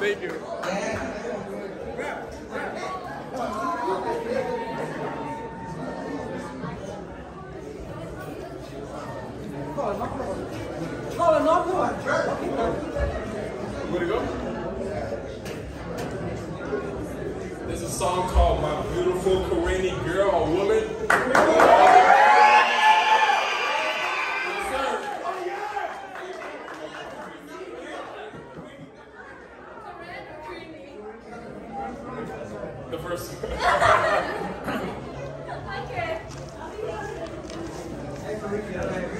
Thank you. Where'd it go? There's a song called My Beautiful Kareni Girl or Woman. The first Thank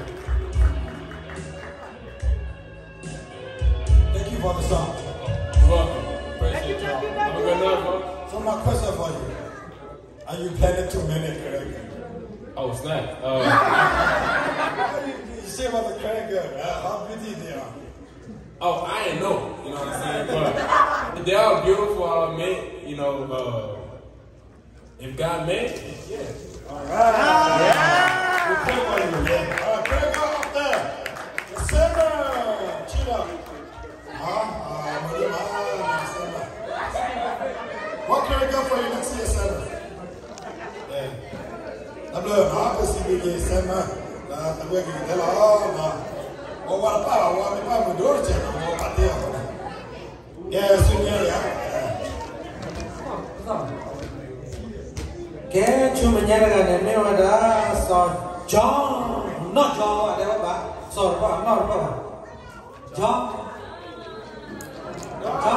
for the song. So my question for you. Are you planning to marry Craig? Oh, snap. Uh, You you say about the Craig girl, uh, how pretty they are. oh, I ain't know. You know what I'm saying? But they're all beautiful, all meant. You know, uh, if God meant, yeah. All right. Yeah. We pray for you, yeah. All right, Craig girl up there. The sinner. Chill out. What Craig girl for you next year? Yeah. Có xin đi xem mà là tao quên cái thế là mà có qua pa qua mi pa mu dor che có pa te yeah xin nhớ ya Kẻ chú mình nhớ là này nếu mà đã soi cho nó cho ở đây bạn soi qua nó qua cho cho